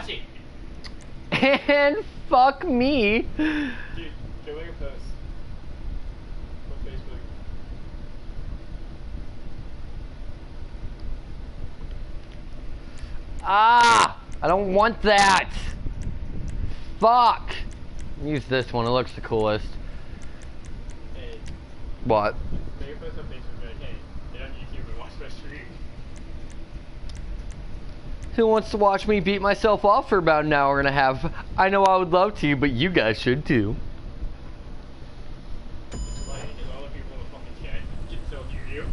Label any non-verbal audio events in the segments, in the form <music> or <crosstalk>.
watching. And fuck me. Dude, go make a post. On Facebook. Ah! I don't want that! Fuck! Use this one, it looks the coolest. Hey, What? a post on Facebook. Like, hey, get on YouTube and watch my stream. Who wants to watch me beat myself off for about an hour and a half? I know I would love to, but you guys should too. It's funny because all the people in the fucking chat can still hear you.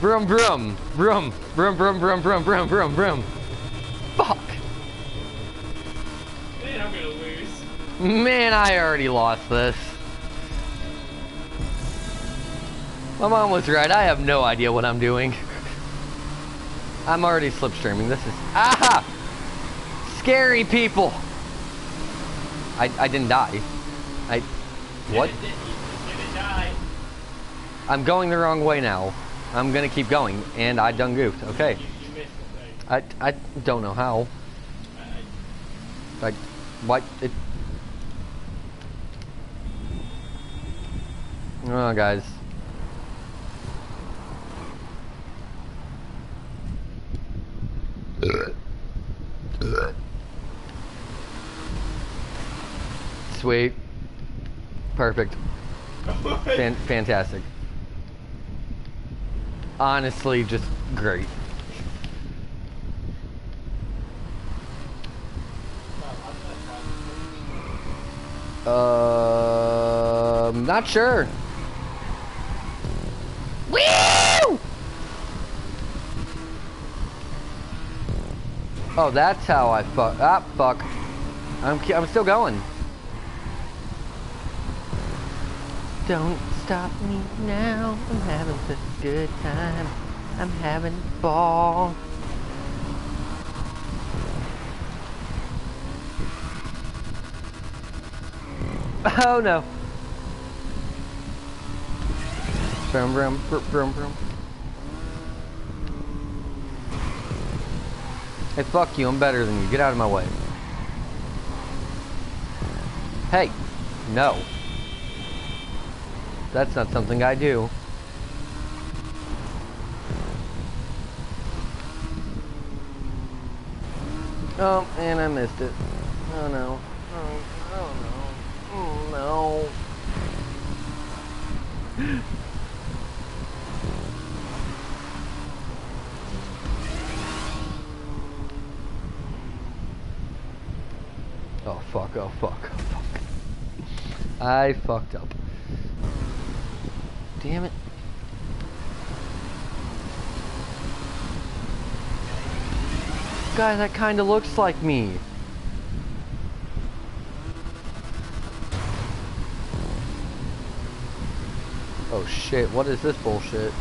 Vroom vroom. Vroom. Vroom vroom vroom vroom vroom vroom vroom. Fuck. Man, I'm gonna lose. Man, I already lost this. My mom was right. I have no idea what I'm doing. I'm already slipstreaming. This is aha. Scary people. I I didn't die. I what? I'm going the wrong way now. I'm gonna keep going, and I done goofed. Okay. I I don't know how. Like, what it. Oh, guys. Sweet. Perfect. <laughs> Fan- fantastic. Honestly, just great. Uh, not sure. Woo! Oh, that's how I fuck. Ah, fuck. I'm I'm still going. Don't stop me now. I'm having such a good time. I'm having a ball. Oh no. Vroom vroom vroom vroom. Hey, fuck you. I'm better than you. Get out of my way. Hey, no. That's not something I do. Oh, and I missed it. Oh no. Oh, oh no. Oh no. Oh fuck, oh fuck, oh fuck. I fucked up. Damn it. Guy, that kinda looks like me. Oh shit, what is this bullshit?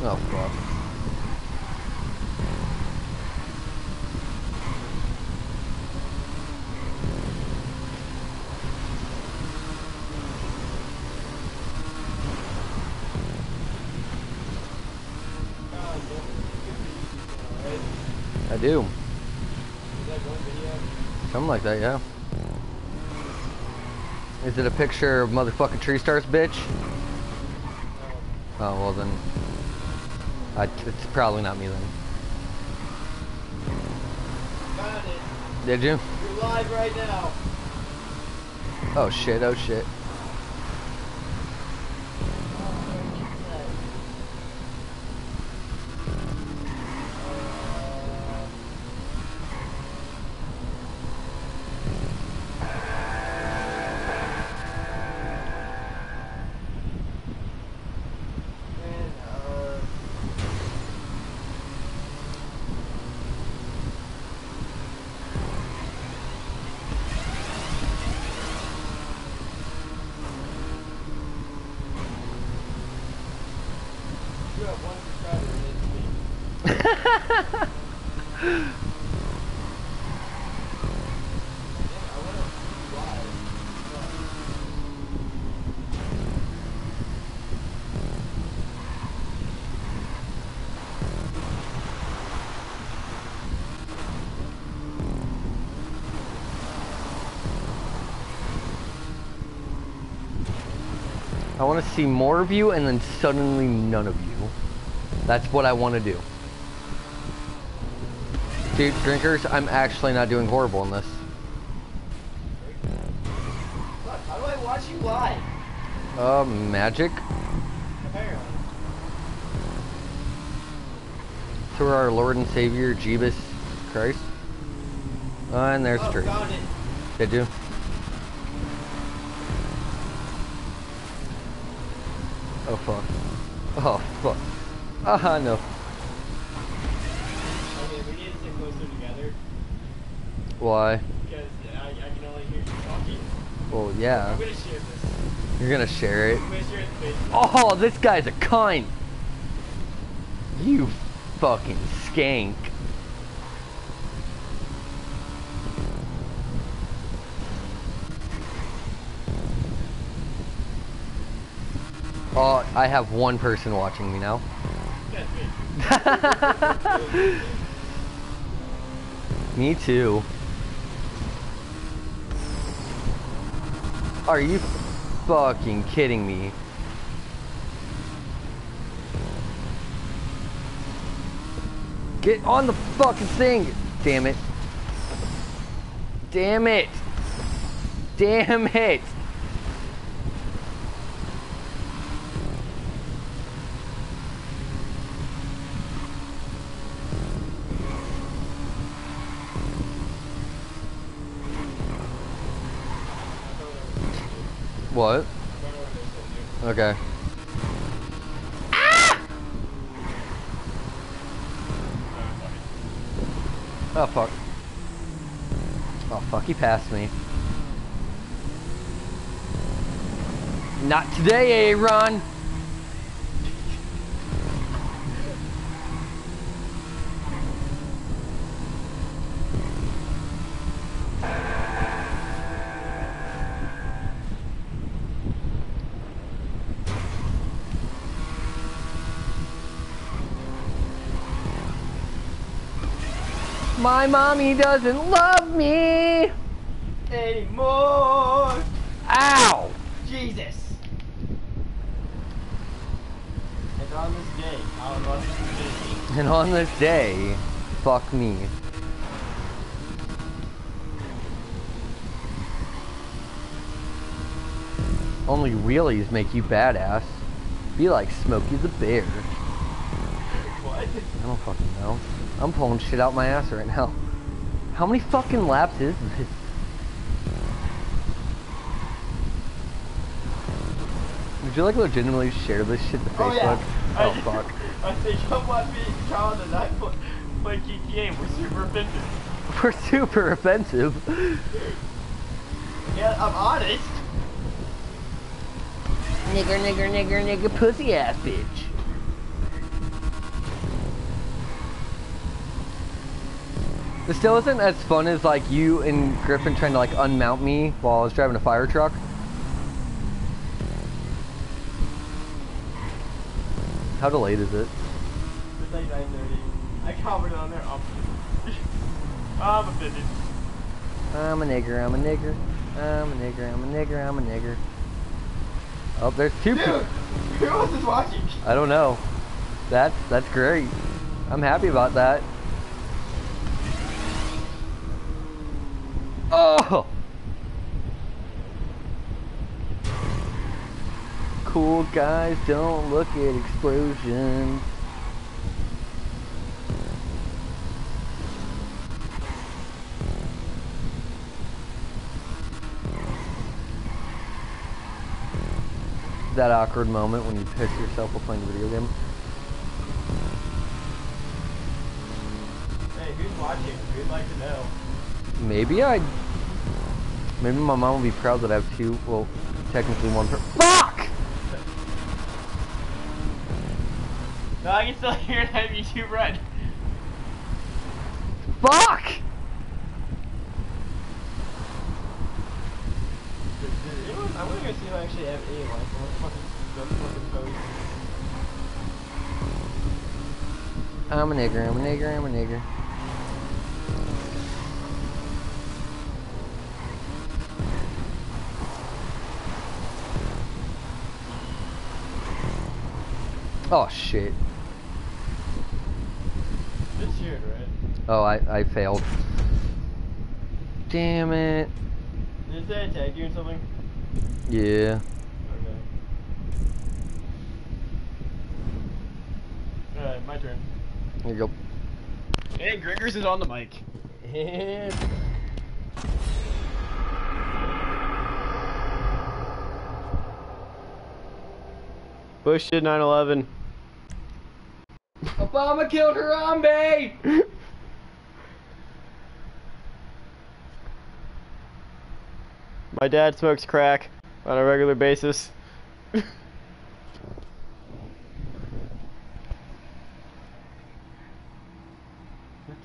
Oh fuck. I do. Something like that, yeah. Is it a picture of motherfucking tree stars, bitch? Oh, well then. I, it's probably not me then. found it. Did you? You're live right now. Oh shit, oh shit. I want to see more of you and then suddenly none of you. That's what I want to do. Dude, drinkers, I'm actually not doing horrible in this. Look, how do I watch you live? Uh, magic? Apparently. Through our Lord and Savior, Jeebus Christ. Uh, and there's oh, Tree. found it. Did you? Oh fuck. Oh fuck. Ah no. Okay, we need to sit closer together Why? because I, I can only hear you talking. Well, yeah. I'm gonna share this. You're gonna share it. I'm gonna share it. Oh, this guy's a cunt. You fucking skank. Oh, I have one person watching me now. Me. <laughs> me too. Are you fucking kidding me? Get on the fucking thing! Damn it. Damn it! Damn it! What? Okay. Ah! Oh fuck. Oh fuck, he passed me. Not today, eh, Aaron! My mommy doesn't love me! Anymore. Ow! Jesus. And on this day, how much is And on this day, fuck me. Only wheelies make you badass. Be like Smokey the Bear. What? I don't fucking know. I'm pulling shit out my ass right now. How many fucking laps is this? Would you like legitimately share this shit to Facebook? Oh, yeah. Oh, I- <laughs> fuck. I think I'm watching me and and I play, play GTA and we're super offensive. <laughs> We're super offensive. Yeah, I'm honest. Nigger, nigger, nigger, nigger, pussy ass bitch. This still isn't as fun as like you and Griffin trying to like unmount me while I was driving a fire truck. How delayed is it? It's like 9:30. I commented on there. I'm, oh. <laughs> I'm offended. I'm a nigger, I'm a nigger, I'm a nigger, I'm a nigger, I'm a nigger. Oh, there's two Dude, people. who else is watching? I don't know. That's that's great. I'm happy about that. Oh! Cool guys don't look at explosions. That awkward moment when you piss yourself while playing a video game. Hey, who's watching? We'd like to know. Maybe I. Maybe my mom will be proud that I have two. Well, technically one per. Fuck! No, I can still <laughs> hear it on YouTube Red. Fuck! I want to go see if I actually have any like what fucking the fucking pose. I'm a nigger, I'm a nigger, I'm a nigger. Oh shit. It's cheered, right? Oh, I, I failed. Damn it. Did it say I tagged you or something? Yeah. Okay. Alright, my turn. Here you go. Hey, Gringers is on the mic. Bush did 9/11. Obama killed Harambe! My dad smokes crack on a regular basis. God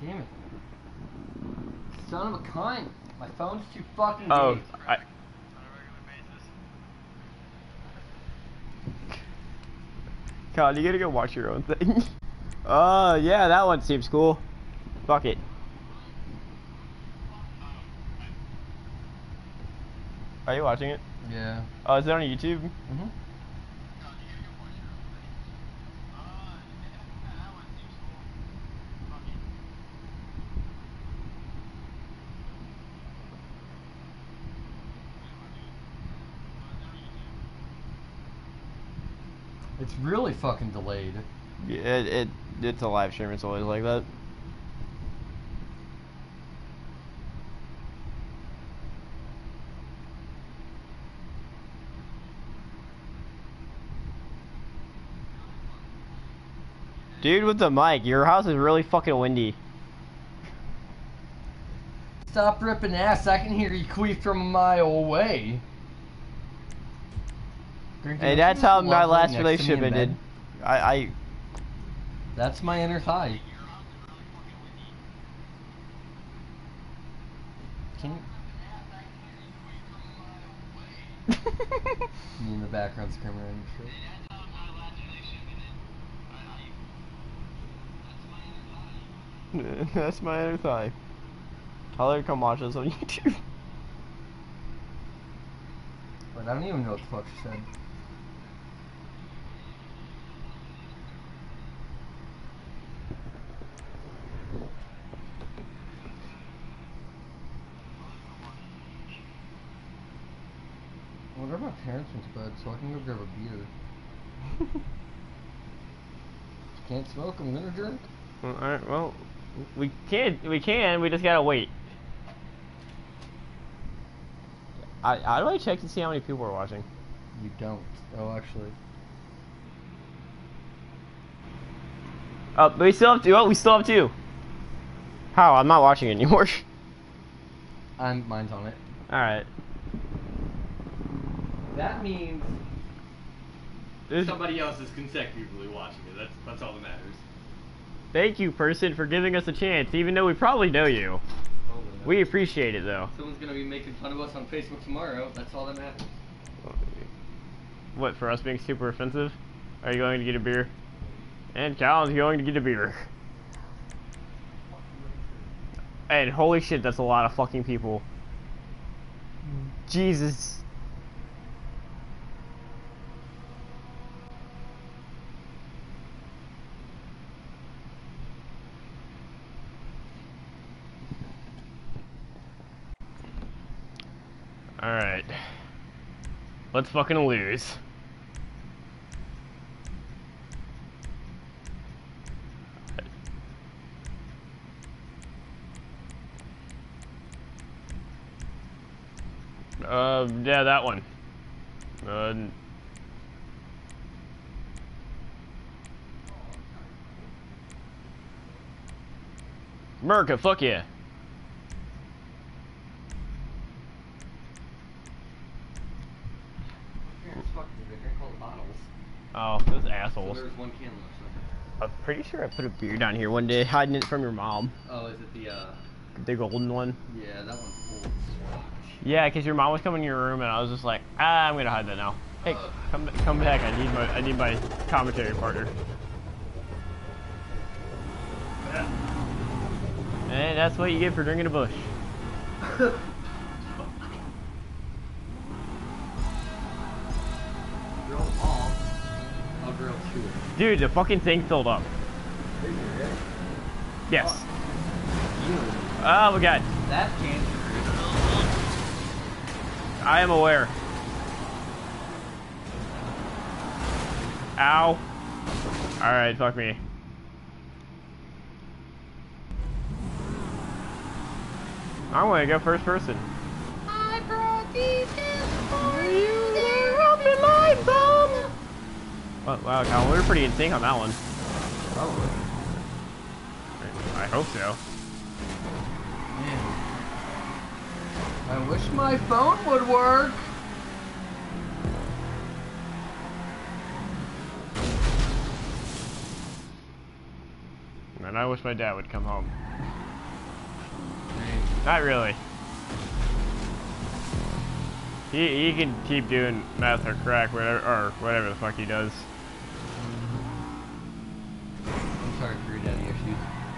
damn it. Son of a cunt. My phone's too fucking Oh, big. I. God, you gotta go watch your own thing. <laughs> Oh, yeah, that one seems cool. Fuck it. Are you watching it? Yeah. Oh, is it on YouTube? Mm-hmm. It's really fucking delayed. Yeah, it, it it's a live stream. It's always like that. Dude with the mic, your house is really fucking windy. Stop ripping ass. I can hear you queef from a mile away. Hey, that's how my last next to me relationship ended. I, I <laughs> <laughs> That's my inner thigh. Can you... Me in the background screaming and shit. that's my inner thigh. Her to come watch us on <laughs> YouTube. But I don't even know what the fuck she said. Wonder if my parents went to bed so I can go grab a beer. <laughs> Can't smoke, I'm gonna drink. Well, Alright, well, we can, we can, we just gotta wait. I, how do I check to see how many people are watching? You don't. Oh, actually. Oh, but we still have two. Oh, we still have two. How? I'm not watching anymore. <laughs> I'm, mine's on it. Alright. That means This- somebody else is consecutively watching it. That's, that's all that matters. Thank you, person, for giving us a chance, even though we probably know you. We appreciate it, though. Someone's gonna be making fun of us on Facebook tomorrow. That's all that matters. What, for us being super offensive? Are you going to get a beer? And Calvin's going to get a beer. And holy shit, that's a lot of fucking people. Hmm. Jesus. Alright. Let's fucking lose. Uh, yeah, that one. Uh, America, fuck yeah. Parents fucking they drink all the bottles. Oh, those there's one can left. I'm pretty sure I put a beer down here one day, hiding it from your mom. Oh, is it the uh? The golden one. Yeah, that one's full. Yeah, because your mom was coming in your room, and I was just like, ah, I'm gonna hide that now. Hey, come come back. I need my I need my commentary partner. <laughs> And that's what you get for drinking a Busch. <laughs> Dude, the fucking thing filled up. Yes. You. Oh my god. That can't. I am aware. Ow. Alright, fuck me. I'm gonna go first person. I brought these Well, wow, Colin, we were pretty in sync on that one. Probably. I hope so. Man. I wish my phone would work. And I wish my dad would come home. Not really. He, he can keep doing math or crack, whatever, or whatever the fuck he does.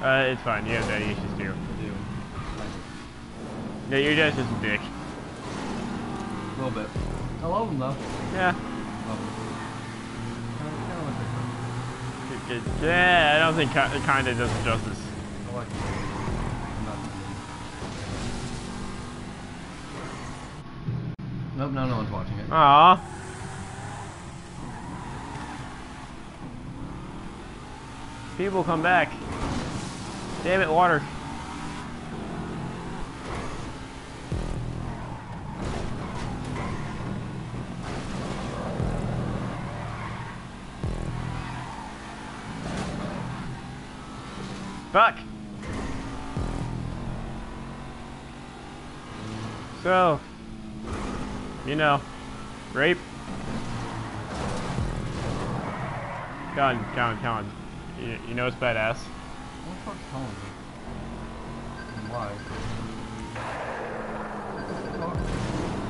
Uh, it's fine. You have daddy issues too. I do. Yeah, your dad's just a dick. A little bit. I love him though. Yeah. Love him. Kinda like a- Good- good. Yeah, I don't think ki- kinda does it justice. I like him. Nope, no, no one's watching it. Aw. People come back. Damn it, water. Fuck. So, you know, rape. Come on, come on, come on. You, you know it's badass. What the fuck's me? And why? Fuck.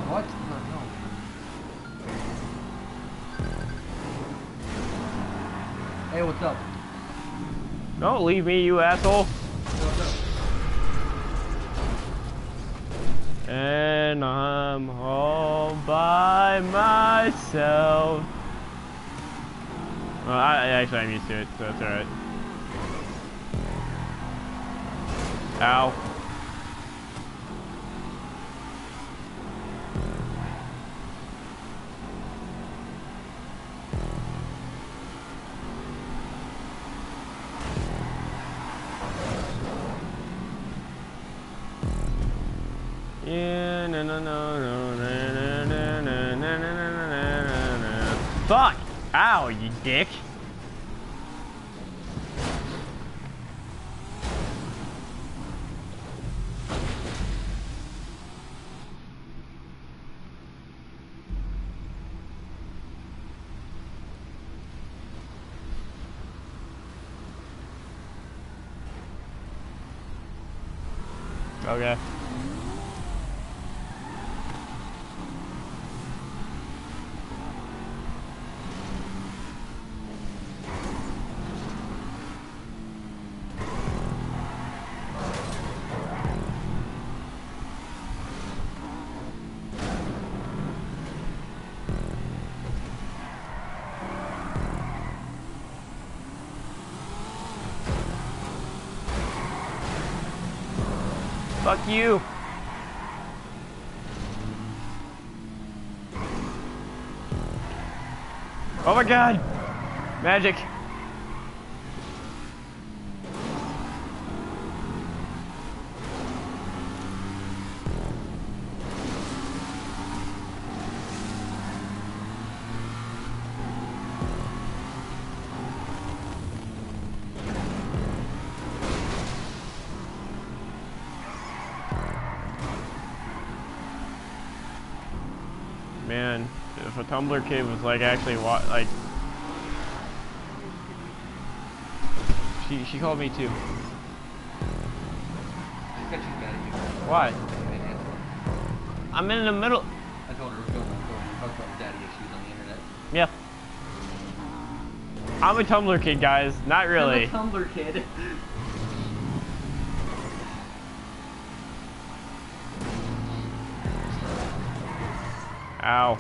What? No, no. Hey, what's up? Don't leave me, you asshole. And I'm all by myself. Well, I actually I'm used to it, so that's alright. Ow. Yeah, no, no, no, no, no, no, no, no, no, no, no, no, no. Fuck! Ow, you dick! Okay. Fuck you! Oh my god! Magic! Man, if a Tumblr kid was like actually wa- like she she called me too. She's got you daddy issues. Why? You made answer. I'm in the middle. I told her we're going to talk about daddy issues on the internet. Yeah. I'm a Tumblr kid, guys. Not really. I'm a Tumblr kid. Ow.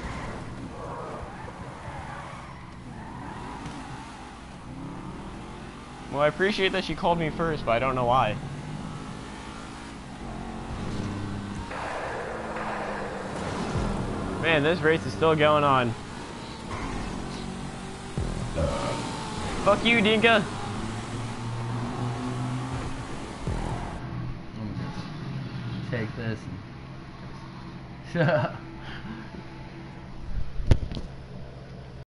Well, I appreciate that she called me first, but I don't know why. Man, this race is still going on. Fuck you, Dinka. Let me just take this. And... <laughs> <laughs>